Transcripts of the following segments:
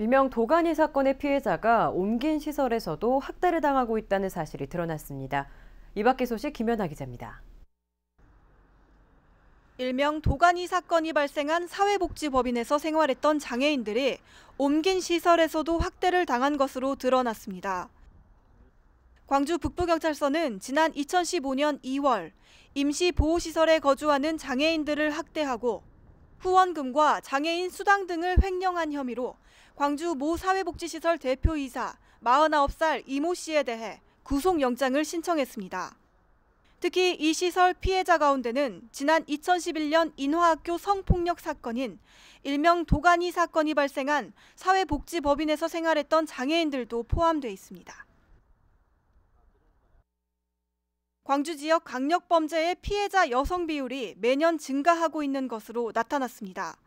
일명 도가니 사건의 피해자가 옮긴 시설에서도 학대를 당하고 있다는 사실이 드러났습니다. 이 밖의 소식 김연아 기자입니다. 일명 도가니 사건이 발생한 사회복지법인에서 생활했던 장애인들이 옮긴 시설에서도 학대를 당한 것으로 드러났습니다. 광주 북부경찰서는 지난 2015년 2월 임시 보호시설에 거주하는 장애인들을 학대하고 후원금과 장애인 수당 등을 횡령한 혐의로 광주 모 사회복지시설 대표이사 49살 이모 씨에 대해 구속영장을 신청했습니다. 특히 이 시설 피해자 가운데는 지난 2011년 인화학교 성폭력 사건인 일명 도가니 사건이 발생한 사회복지법인에서 생활했던 장애인들도 포함돼 있습니다. 광주 지역 강력 범죄의 피해자 여성 비율이 매년 증가하고 있는 것으로 나타났습니다.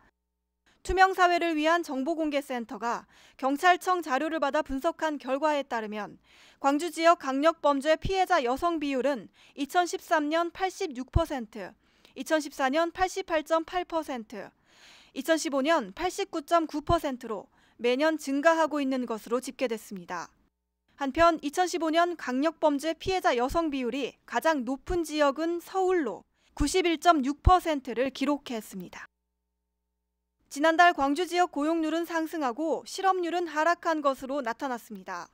투명 사회를 위한 정보공개센터가 경찰청 자료를 받아 분석한 결과에 따르면 광주 지역 강력 범죄 피해자 여성 비율은 2013년 86%, 2014년 88.8%, 2015년 89.9%로 매년 증가하고 있는 것으로 집계됐습니다. 한편 2015년 강력범죄 피해자 여성 비율이 가장 높은 지역은 서울로 91.6%를 기록했습니다. 지난달 광주 지역 고용률은 상승하고 실업률은 하락한 것으로 나타났습니다.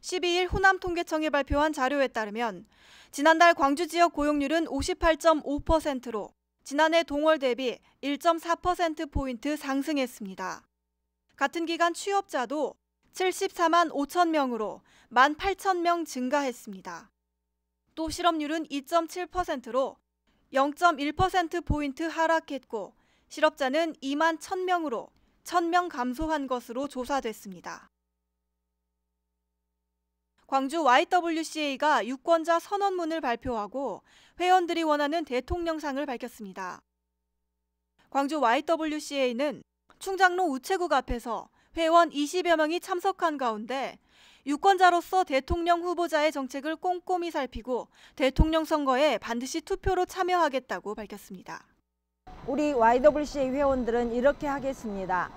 12일 호남통계청이 발표한 자료에 따르면 지난달 광주 지역 고용률은 58.5%로 지난해 동월 대비 1.4%포인트 상승했습니다. 같은 기간 취업자도 74만 5천 명으로 1만 8천 명 증가했습니다. 또 실업률은 2.7%로 0.1%포인트 하락했고 실업자는 2만 1,000명으로 1,000명 감소한 것으로 조사됐습니다. 광주 YWCA가 유권자 선언문을 발표하고 회원들이 원하는 대통령상을 밝혔습니다. 광주 YWCA는 충장로 우체국 앞에서 회원 20여 명이 참석한 가운데 유권자로서 대통령 후보자의 정책을 꼼꼼히 살피고 대통령 선거에 반드시 투표로 참여하겠다고 밝혔습니다. 우리 YWCA 회원들은 이렇게 하겠습니다.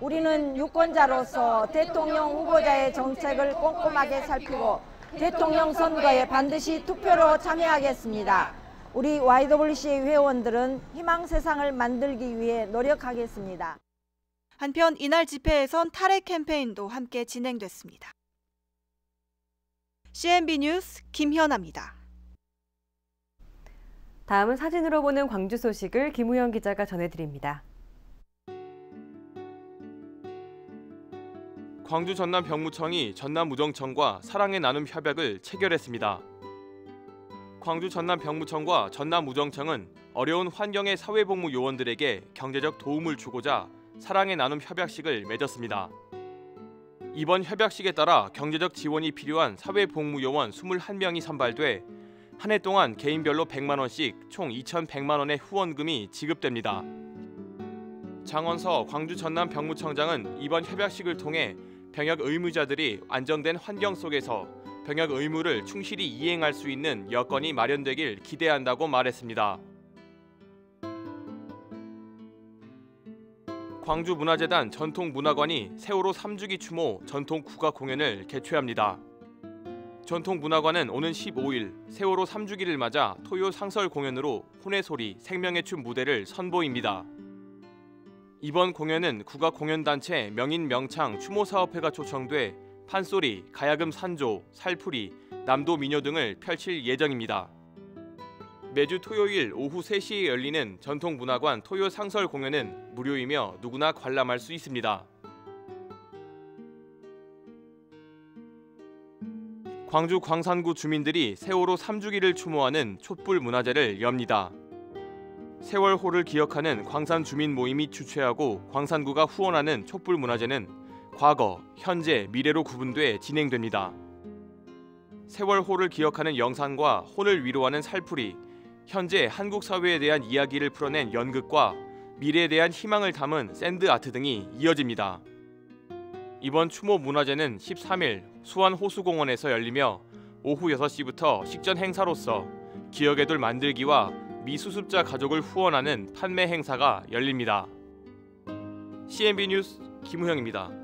우리는 유권자로서 대통령 후보자의 정책을 꼼꼼하게 살피고 대통령 선거에 반드시 투표로 참여하겠습니다. 우리 YWCA 회원들은 희망 세상을 만들기 위해 노력하겠습니다. 한편 이날 집회에선 탈핵 캠페인도 함께 진행됐습니다. CNB 뉴스 김현아입니다. 다음은 사진으로 보는 광주 소식을 김우영 기자가 전해드립니다. 광주 전남 병무청이 전남 우정청과 사랑의 나눔 협약을 체결했습니다. 광주 전남 병무청과 전남 우정청은 어려운 환경의 사회복무 요원들에게 경제적 도움을 주고자 사랑의 나눔 협약식을 맺었습니다. 이번 협약식에 따라 경제적 지원이 필요한 사회복무요원 21명이 선발돼 한 해 동안 개인별로 100만 원씩 총 2,100만 원의 후원금이 지급됩니다. 장원서 광주 전남 병무청장은 이번 협약식을 통해 병역 의무자들이 안정된 환경 속에서 병역 의무를 충실히 이행할 수 있는 여건이 마련되길 기대한다고 말했습니다. 광주문화재단 전통문화관이 세월호 3주기 추모 전통 국악 공연을 개최합니다. 전통문화관은 오는 15일 세월호 3주기를 맞아 토요 상설 공연으로 혼의 소리 생명의 춤 무대를 선보입니다. 이번 공연은 국악 공연단체 명인 명창 추모사업회가 초청돼 판소리, 가야금 산조, 살풀이, 남도 미녀 등을 펼칠 예정입니다. 매주 토요일 오후 3시에 열리는 전통문화관 토요 상설 공연은 무료이며 누구나 관람할 수 있습니다. 광주 광산구 주민들이 세월호 3주기를 추모하는 촛불 문화제를 엽니다. 세월호를 기억하는 광산 주민 모임이 주최하고 광산구가 후원하는 촛불 문화제는 과거, 현재, 미래로 구분돼 진행됩니다. 세월호를 기억하는 영상과 혼을 위로하는 살풀이, 현재 한국 사회에 대한 이야기를 풀어낸 연극과 미래에 대한 희망을 담은 sand art 등이 이어집니다. 이번 추모 문화제는 13일 수원 호수공원에서 열리며 오후 6시부터 식전 행사로서 기억의 돌 만들기와 미수습자 가족을 후원하는 판매 행사가 열립니다. CNB 뉴스 김우형입니다.